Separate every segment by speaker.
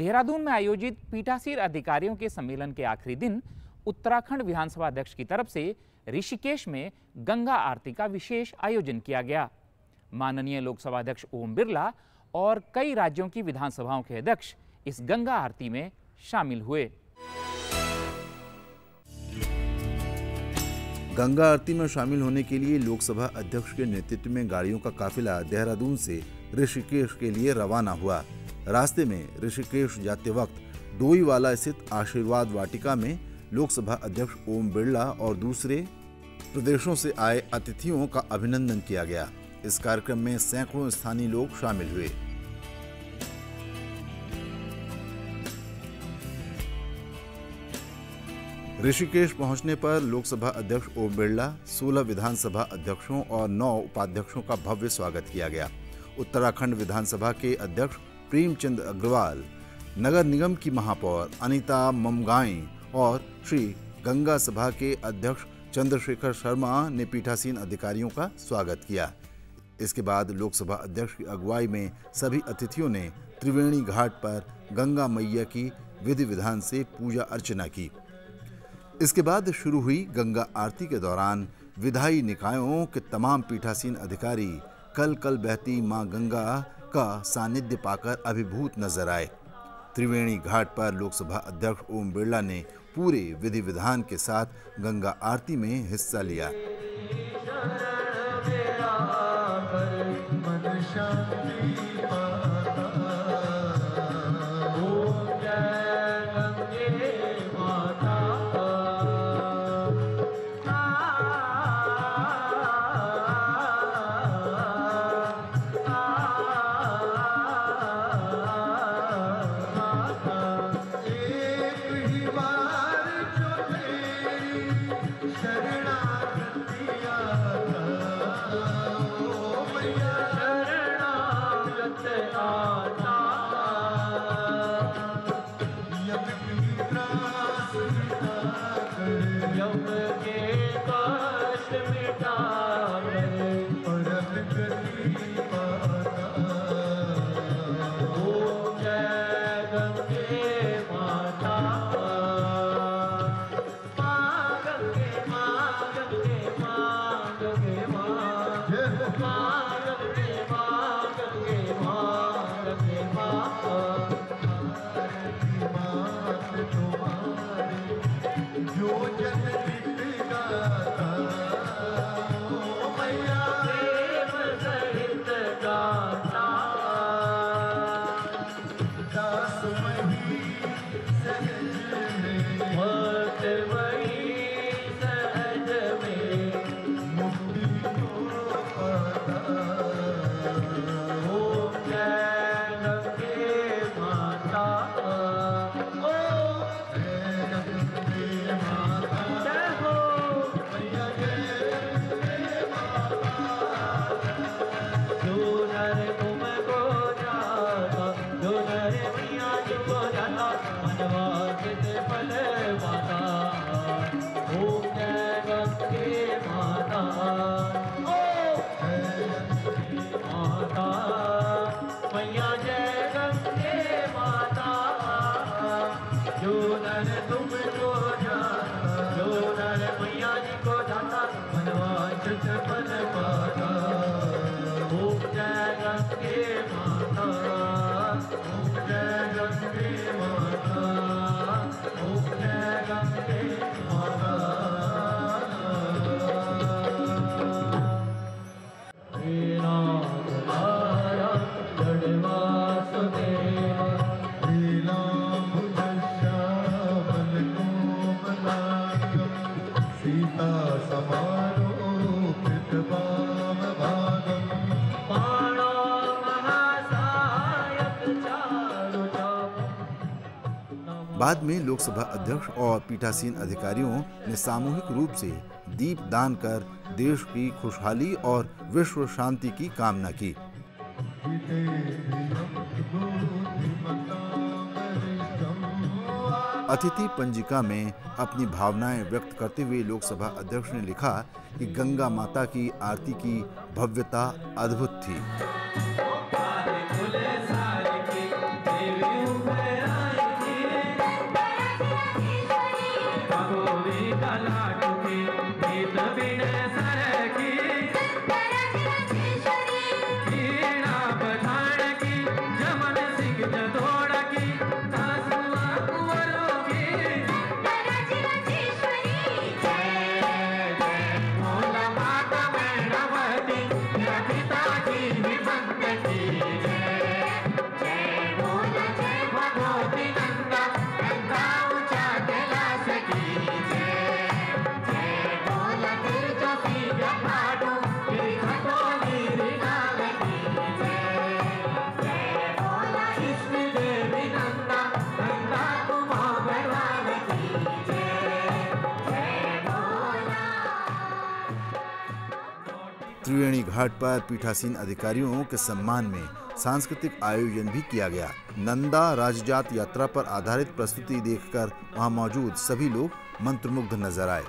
Speaker 1: देहरादून में आयोजित पीठासीन अधिकारियों के सम्मेलन के आखिरी दिन उत्तराखंड विधानसभा अध्यक्ष की तरफ़ से ऋषिकेश में गंगा आरती का विशेष आयोजन किया गया। माननीय लोकसभा अध्यक्ष ओम बिरला और कई राज्यों की विधानसभाओं के अध्यक्ष इस गंगा आरती में शामिल हुए।
Speaker 2: गंगा आरती में शामिल होने के लिए लोकसभा अध्यक्ष के नेतृत्व में गाड़ियों का काफिला देहरादून से ऋषिकेश के लिए रवाना हुआ। रास्ते में ऋषिकेश जाते वक्त डोईवाला स्थित आशीर्वाद वाटिका में लोकसभा अध्यक्ष ओम बिरला और दूसरे प्रदेशों से आए अतिथियों का अभिनंदन किया गया। इस कार्यक्रम में सैकड़ों स्थानीय लोग शामिल हुए। ऋषिकेश पहुँचने पर लोकसभा अध्यक्ष ओम बिरला 16 विधानसभा अध्यक्षों और 9 उपाध्यक्षों का भव्य स्वागत किया गया। उत्तराखंड विधानसभा के अध्यक्ष प्रेमचंद अग्रवाल, नगर निगम की महापौर अनीता ममगाई और श्री गंगा सभा के अध्यक्ष चंद्रशेखर शर्मा ने पीठासीन अधिकारियों का स्वागत किया। इसके बाद लोकसभा अध्यक्ष की अगुवाई में सभी अतिथियों ने त्रिवेणी घाट पर गंगा मैया की विधि विधान से पूजा अर्चना की। इसके बाद शुरू हुई गंगा आरती के दौरान विधायी निकायों के तमाम पीठासीन अधिकारी कल कल बहती माँ गंगा का सानिध्य पाकर अभिभूत नज़र आए। त्रिवेणी घाट पर लोकसभा अध्यक्ष ओम बिरला ने पूरे विधि विधान के साथ गंगा आरती में हिस्सा लिया। लगे कष्ट मिटा बाद में लोकसभा अध्यक्ष और पीठासीन अधिकारियों ने सामूहिक रूप से दीप दान कर देश की खुशहाली और विश्व शांति की कामना की। अतिथि पंजिका में अपनी भावनाएँ व्यक्त करते हुए लोकसभा अध्यक्ष ने लिखा कि गंगा माता की आरती की भव्यता अद्भुत थी।
Speaker 3: त्रिवेणी घाट पर पीठासीन अधिकारियों के सम्मान में सांस्कृतिक आयोजन भी किया गया। नंदा राजजात यात्रा पर आधारित प्रस्तुति देखकर वहाँ मौजूद सभी लोग मंत्रमुग्ध नज़र आए।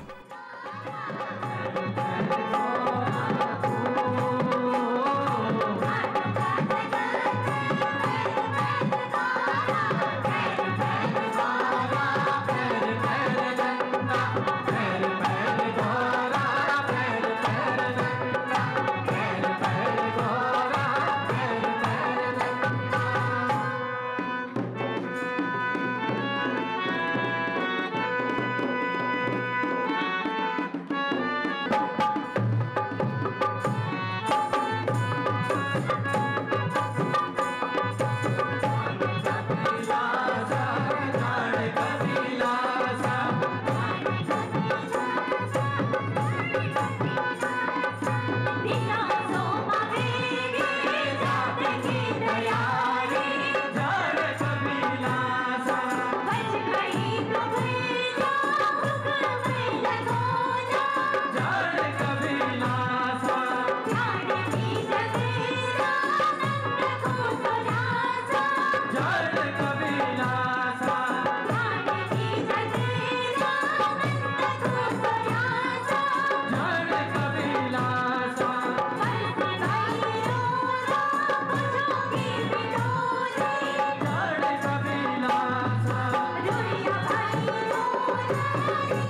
Speaker 3: Bye.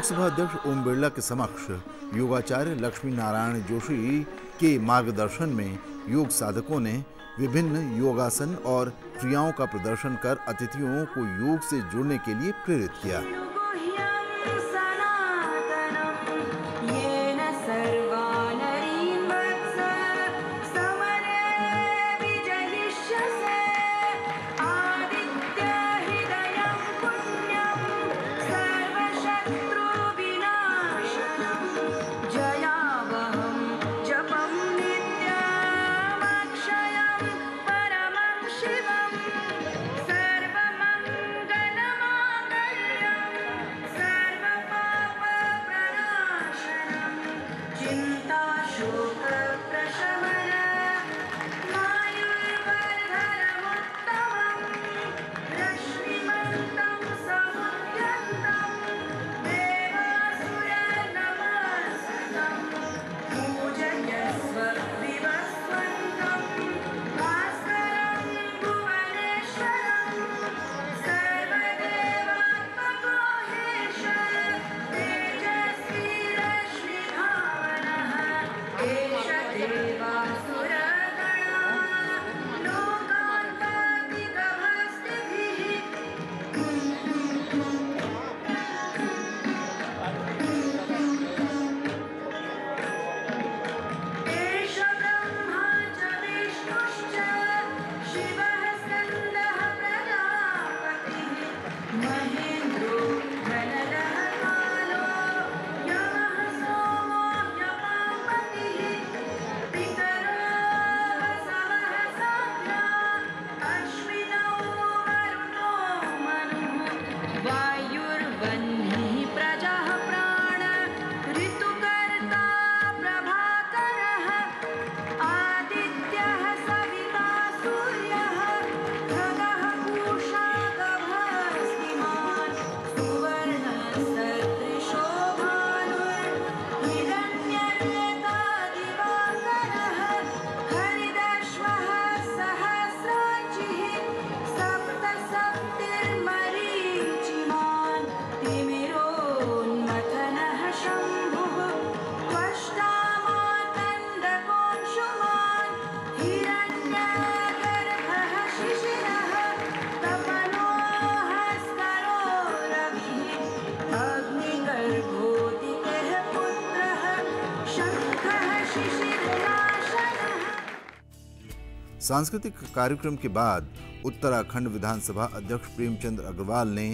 Speaker 3: लोकसभा अध्यक्ष ओम बिरला के समक्ष योगाचार्य लक्ष्मी नारायण जोशी के मार्गदर्शन में योग साधकों ने विभिन्न योगासन और क्रियाओं का प्रदर्शन कर अतिथियों को योग से जुड़ने के लिए प्रेरित किया।
Speaker 2: सांस्कृतिक कार्यक्रम के बाद उत्तराखंड विधानसभा अध्यक्ष प्रेमचंद अग्रवाल ने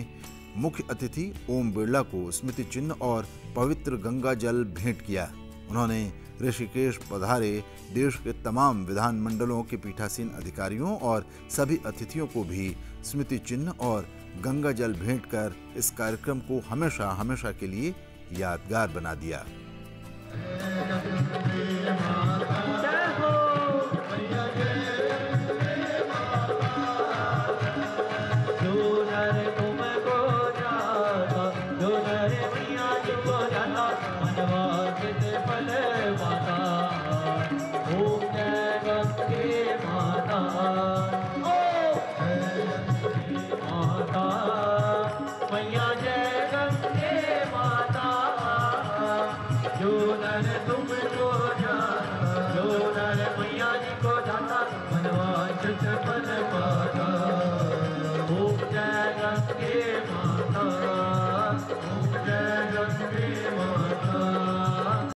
Speaker 2: मुख्य अतिथि ओम बिरला को स्मृति चिन्ह और पवित्र गंगा जल भेंट किया। उन्होंने ऋषिकेश पधारे देश के तमाम विधान मंडलों के पीठासीन अधिकारियों और सभी अतिथियों को भी स्मृति चिन्ह और गंगा जल भेंट कर इस कार्यक्रम को हमेशा हमेशा के लिए यादगार बना दिया।